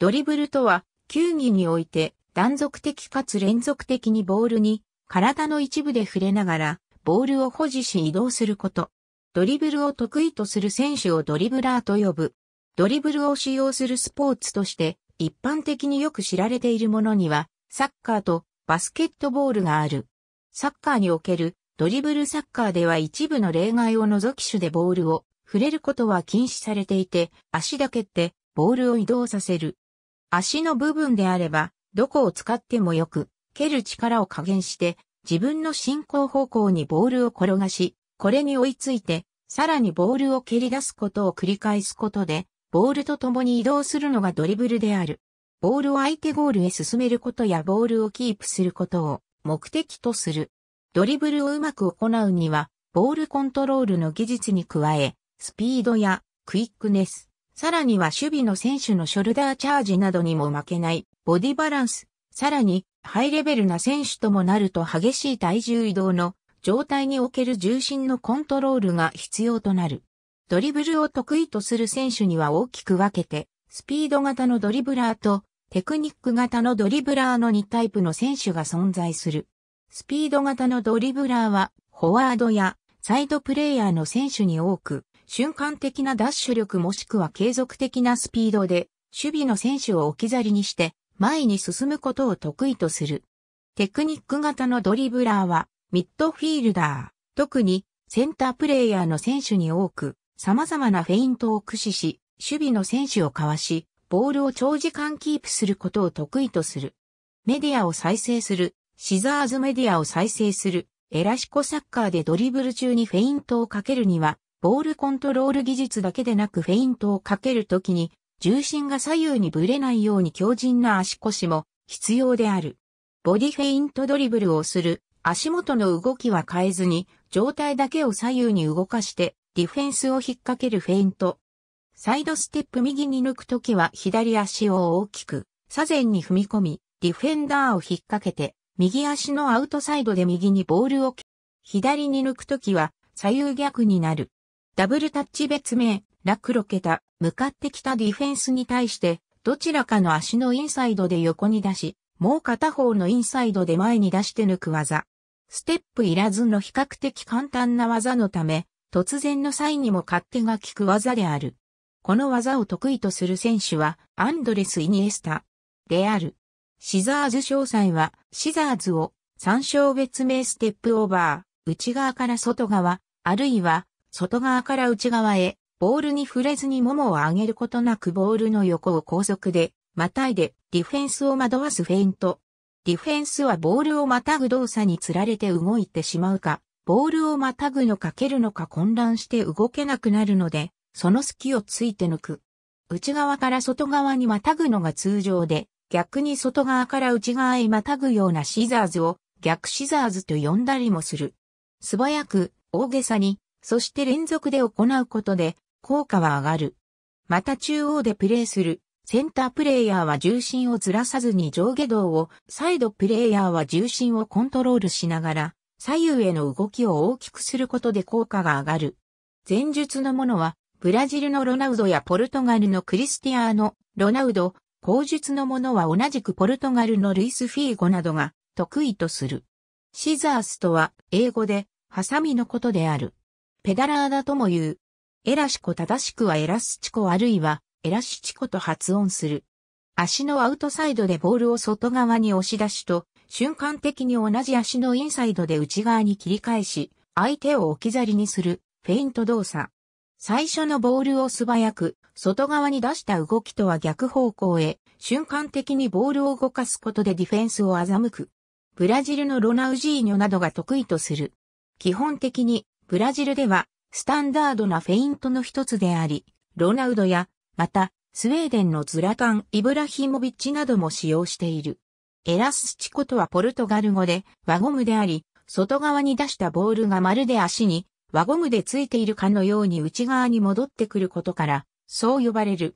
ドリブルとは、球技において断続的かつ連続的にボールに体の一部で触れながら、ボールを保持し移動すること。ドリブルを得意とする選手をドリブラーと呼ぶ。ドリブルを使用するスポーツとして一般的によく知られているものには、サッカーとバスケットボールがある。サッカーにおけるドリブルサッカーでは一部の例外を除き手でボールを触れることは禁止されていて、足だけでボールを移動させる。足の部分であれば、どこを使ってもよく、蹴る力を加減して、自分の進行方向にボールを転がし、これに追いついて、さらにボールを蹴り出すことを繰り返すことで、ボールと共に移動するのがドリブルである。ボールを相手ゴールへ進めることやボールをキープすることを目的とする。ドリブルをうまく行うには、ボールコントロールの技術に加え、スピードやクイックネス、さらには守備の選手のショルダーチャージなどにも負けないボディバランス、さらにハイレベルな選手ともなると激しい体重移動の状態における重心のコントロールが必要となる。ドリブルを得意とする選手には大きく分けて、スピード型のドリブラーとテクニック型のドリブラーの2タイプの選手が存在する。スピード型のドリブラーは、フォワードやサイドプレイヤーの選手に多く、瞬間的なダッシュ力もしくは継続的なスピードで、守備の選手を置き去りにして、前に進むことを得意とする。テクニック型のドリブラーは、ミッドフィールダー、特にセンタープレイヤーの選手に多く、様々なフェイントを駆使し、守備の選手をかわし、ボールを長時間キープすることを得意とする。メディアを再生する、シザーズメディアを再生する、エラシコサッカーでドリブル中にフェイントをかけるには、ボールコントロール技術だけでなくフェイントをかけるときに、重心が左右にぶれないように強靭な足腰も必要である。ボディフェイントドリブルをする足元の動きは変えずに、状態だけを左右に動かして、ディフェンスを引っ掛けるフェイント。サイドステップ右に抜くときは左足を大きく、左前に踏み込み、ディフェンダーを引っ掛けて、右足のアウトサイドで右にボールを、左に抜くときは左右逆になる。ダブルタッチ別名、ラクロケタ、向かってきたディフェンスに対して、どちらかの足のインサイドで横に出し、もう片方のインサイドで前に出して抜く技。ステップいらずの比較的簡単な技のため、突然の際にも勝手が効く技である。この技を得意とする選手は、アンドレス・イニエスタである。シザーズ詳細は、シザーズを参照別名ステップオーバー、内側から外側、あるいは外側から内側へ、ボールに触れずにもを上げることなくボールの横を高速で、またいで、ディフェンスを惑わすフェイント。ディフェンスはボールをまたぐ動作につられて動いてしまうか、ボールをまたぐのか蹴るのか混乱して動けなくなるので、その隙をついて抜く。内側から外側にまたぐのが通常で、逆に外側から内側へまたぐようなシザーズを逆シザーズと呼んだりもする。素早く、大げさに、そして連続で行うことで効果は上がる。また中央でプレーするセンタープレイヤーは重心をずらさずに上下動を、サイドプレイヤーは重心をコントロールしながら左右への動きを大きくすることで効果が上がる。前述のものはブラジルのロナウドやポルトガルのクリスティアーノ、ロナウド、後述のものは同じくポルトガルのルイス・フィーゴなどが得意とする。シザースとは英語でハサミのことである。ペダラーダとも言う。エラシコ正しくはエラスチコあるいはエラシチコと発音する。足のアウトサイドでボールを外側に押し出しと、瞬間的に同じ足のインサイドで内側に切り返し、相手を置き去りにするフェイント動作。最初のボールを素早く外側に出した動きとは逆方向へ瞬間的にボールを動かすことでディフェンスを欺く。ブラジルのロナウジーニョなどが得意とする。基本的にブラジルではスタンダードなフェイントの一つであり、ロナウドや、また、スウェーデンのズラタン・イブラヒモビッチなども使用している。エラスチコとはポルトガル語で輪ゴムであり、外側に出したボールがまるで足に輪ゴムでついているかのように内側に戻ってくることから、そう呼ばれる。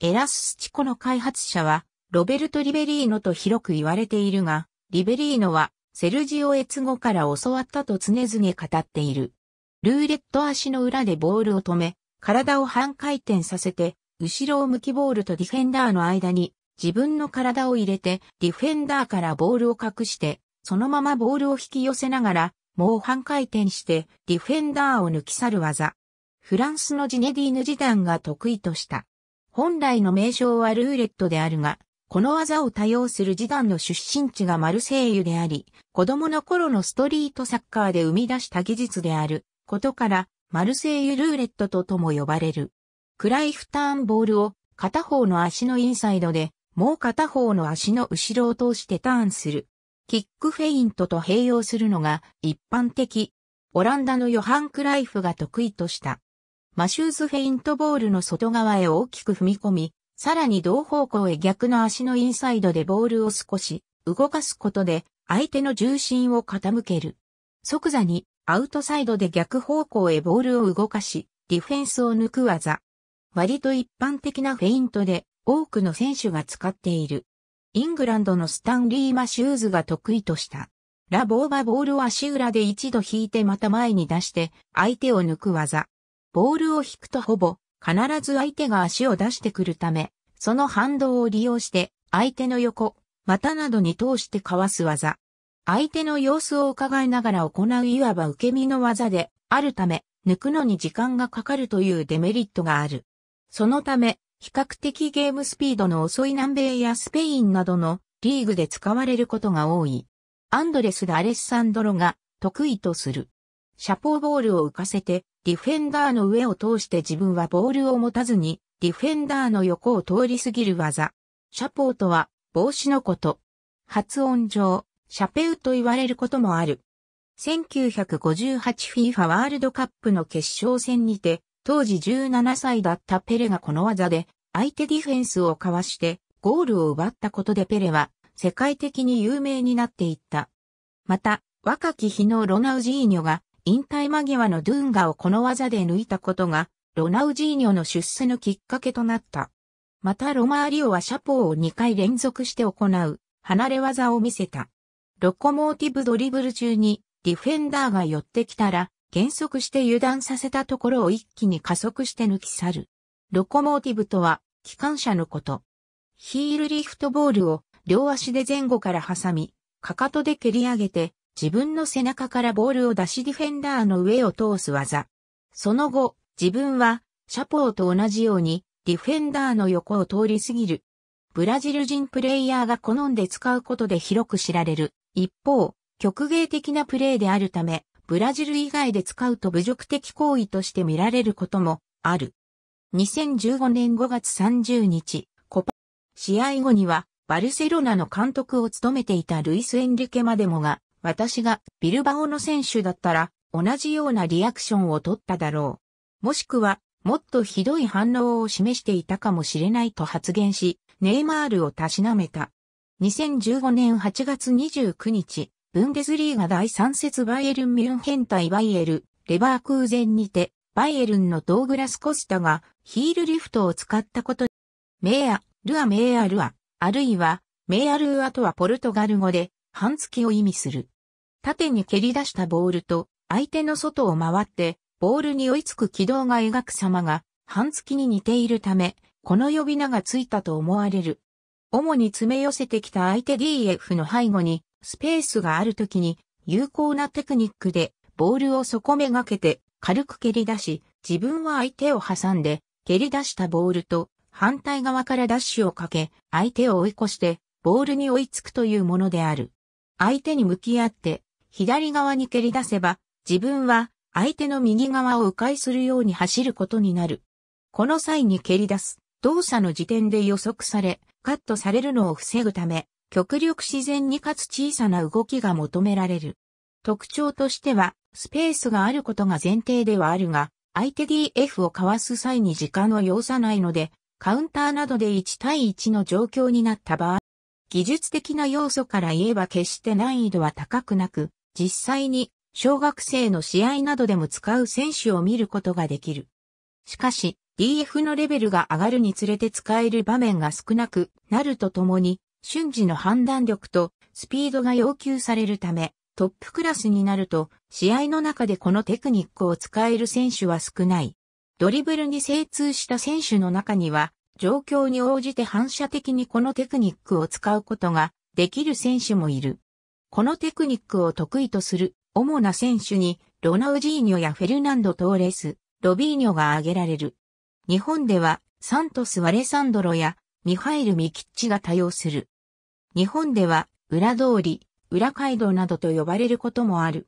エラスチコの開発者は、ロベルト・リベリーノと広く言われているが、リベリーノはセルジオ・エツゴから教わったと常々語っている。ルーレット足の裏でボールを止め、体を半回転させて、後ろを向きボールとディフェンダーの間に自分の体を入れてディフェンダーからボールを隠して、そのままボールを引き寄せながら、もう半回転してディフェンダーを抜き去る技。フランスのジネディーヌ・ジダンが得意とした。本来の名称はルーレットであるが、この技を多用するジダンの出身地がマルセイユであり、子供の頃のストリートサッカーで生み出した技術であることから、マルセイユルーレットととも呼ばれる。クライフターンボールを片方の足のインサイドで、もう片方の足の後ろを通してターンする。キックフェイントと併用するのが一般的。オランダのヨハン・クライフが得意とした。マシューズフェイントボールの外側へ大きく踏み込み、さらに同方向へ逆の足のインサイドでボールを少し動かすことで相手の重心を傾ける。即座にアウトサイドで逆方向へボールを動かし、ディフェンスを抜く技。割と一般的なフェイントで多くの選手が使っている。イングランドのスタンリー・マシューズが得意とした。ラボーバボールを足裏で一度引いてまた前に出して相手を抜く技。ボールを引くとほぼ必ず相手が足を出してくるため、その反動を利用して相手の横、股などに通してかわす技。相手の様子を伺いながら行ういわば受け身の技であるため、抜くのに時間がかかるというデメリットがある。そのため、比較的ゲームスピードの遅い南米やスペインなどのリーグで使われることが多い。アンドレス・ダ・アレッサンドロが得意とする。シャポーボールを浮かせてディフェンダーの上を通して自分はボールを持たずに、ディフェンダーの横を通り過ぎる技。シャポーとは、帽子のこと。発音上、シャペウと言われることもある。1958FIFA ワールドカップの決勝戦にて、当時17歳だったペレがこの技で、相手ディフェンスをかわして、ゴールを奪ったことでペレは、世界的に有名になっていった。また、若き日のロナウジーニョが引退間際のドゥンガをこの技で抜いたことが、ロナウジーニョの出世のきっかけとなった。またロマーリオはシャポーを2回連続して行う、離れ技を見せた。ロコモーティブドリブル中にディフェンダーが寄ってきたら、減速して油断させたところを一気に加速して抜き去る。ロコモーティブとは、機関車のこと。ヒールリフトボールを両足で前後から挟み、かかとで蹴り上げて自分の背中からボールを出しディフェンダーの上を通す技。その後、自分は、シャポーと同じように、ディフェンダーの横を通り過ぎる。ブラジル人プレイヤーが好んで使うことで広く知られる。一方、曲芸的なプレイであるため、ブラジル以外で使うと侮辱的行為として見られることもある。2015年5月30日、コパ。試合後には、バルセロナの監督を務めていたルイス・エンリケマデモが、私がビルバオの選手だったら同じようなリアクションを取っただろう。もしくはもっとひどい反応を示していたかもしれないと発言し、ネイマールをたしなめた。2015年8月29日、ブンデスリーガ第3節バイエルン・ミュンヘン対バイエル、レバークーゼンにて、バイエルンのドーグラス・コスタがヒールリフトを使ったことに、メーア、ルア・メーア・ルア、あるいは、メーア・ルアとはポルトガル語で、半月を意味する。縦に蹴り出したボールと相手の外を回ってボールに追いつく軌道が描く様が半月に似ているため、この呼び名がついたと思われる。主に詰め寄せてきた相手 DF の背後にスペースがあるときに有効なテクニックでボールを底めがけて軽く蹴り出し、自分は相手を挟んで蹴り出したボールと反対側からダッシュをかけ、相手を追い越してボールに追いつくというものである。相手に向き合って左側に蹴り出せば、自分は相手の右側を迂回するように走ることになる。この際に蹴り出す動作の時点で予測され、カットされるのを防ぐため、極力自然にかつ小さな動きが求められる。特徴としては、スペースがあることが前提ではあるが、相手 DF をかわす際に時間を要さないので、カウンターなどで1対1の状況になった場合、技術的な要素から言えば決して難易度は高くなく、実際に小学生の試合などでも使う選手を見ることができる。しかし、DF のレベルが上がるにつれて使える場面が少なくなるとともに、瞬時の判断力とスピードが要求されるため、トップクラスになると、試合の中でこのテクニックを使える選手は少ない。ドリブルに精通した選手の中には、状況に応じて反射的にこのテクニックを使うことができる選手もいる。このテクニックを得意とする主な選手にロナウジーニョやフェルナンド・トーレス、ロビーニョが挙げられる。日本ではサントス・ワレサンドロやミハイル・ミキッチが多用する。日本では裏通り、裏街道などと呼ばれることもある。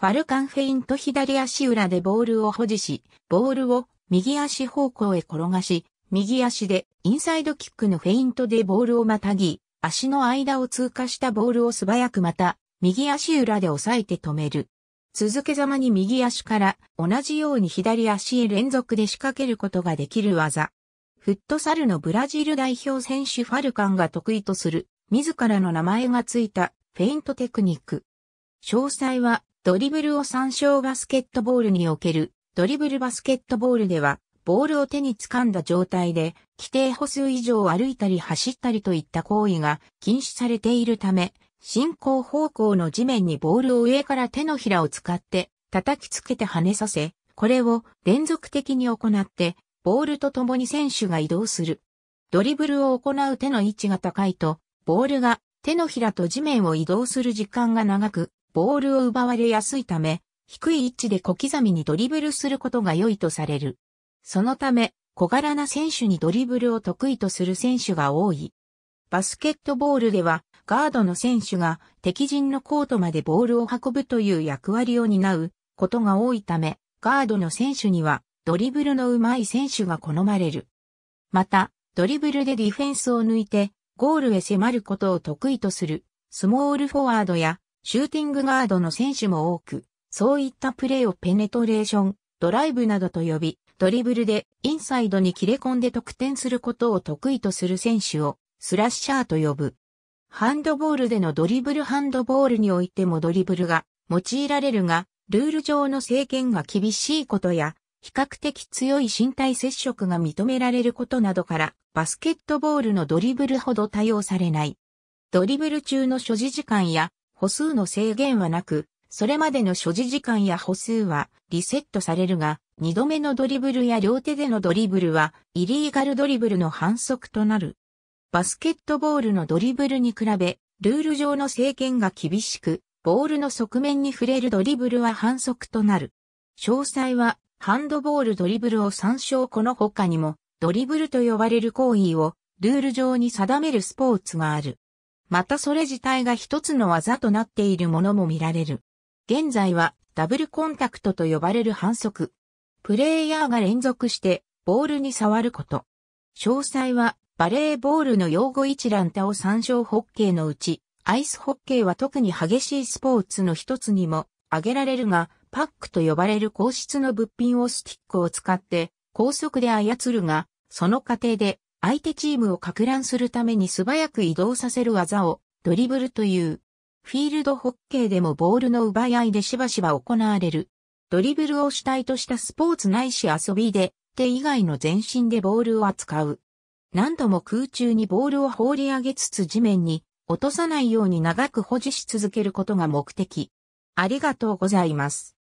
ファルカンフェイント左足裏でボールを保持し、ボールを右足方向へ転がし、右足でインサイドキックのフェイントでボールをまたぎ、足の間を通過したボールを素早くまた、右足裏で押さえて止める。続けざまに右足から同じように左足へ連続で仕掛けることができる技。フットサルのブラジル代表選手ファルカンが得意とする自らの名前がついたフェイントテクニック。詳細はドリブルを参照バスケットボールにおけるドリブルバスケットボールではボールを手に掴んだ状態で規定歩数以上歩いたり走ったりといった行為が禁止されているため、進行方向の地面にボールを上から手のひらを使って叩きつけて跳ねさせ、これを連続的に行ってボールと共に選手が移動する。ドリブルを行う手の位置が高いと、ボールが手のひらと地面を移動する時間が長く、ボールを奪われやすいため、低い位置で小刻みにドリブルすることが良いとされる。そのため、小柄な選手にドリブルを得意とする選手が多い。バスケットボールでは、ガードの選手が敵陣のコートまでボールを運ぶという役割を担うことが多いため、ガードの選手にはドリブルの上手い選手が好まれる。また、ドリブルでディフェンスを抜いて、ゴールへ迫ることを得意とする、スモールフォワードや、シューティングガードの選手も多く、そういったプレーをペネトレーション、ドライブなどと呼び、ドリブルでインサイドに切れ込んで得点することを得意とする選手をスラッシャーと呼ぶ。ハンドボールでのドリブルハンドボールにおいてもドリブルが用いられるが、ルール上の制限が厳しいことや、比較的強い身体接触が認められることなどから、バスケットボールのドリブルほど多用されない。ドリブル中の所持時間や歩数の制限はなく、それまでの所持時間や歩数はリセットされるが、二度目のドリブルや両手でのドリブルはイリーガルドリブルの反則となる。バスケットボールのドリブルに比べ、ルール上の制限が厳しく、ボールの側面に触れるドリブルは反則となる。詳細はハンドボールドリブルを参照この他にも、ドリブルと呼ばれる行為をルール上に定めるスポーツがある。またそれ自体が一つの技となっているものも見られる。現在はダブルコンタクトと呼ばれる反則。プレイヤーが連続してボールに触ること。詳細はバレーボールの用語一覧他を参照ホッケーのうち、アイスホッケーは特に激しいスポーツの一つにも挙げられるが、パックと呼ばれる硬質の物品をスティックを使って高速で操るが、その過程で相手チームをか乱するために素早く移動させる技をドリブルという。フィールドホッケーでもボールの奪い合いでしばしば行われる。ドリブルを主体としたスポーツないし遊びで手以外の全身でボールを扱う。何度も空中にボールを放り上げつつ地面に落とさないように長く保持し続けることが目的。ありがとうございます。